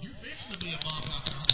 you fixing to be a mom, Papa.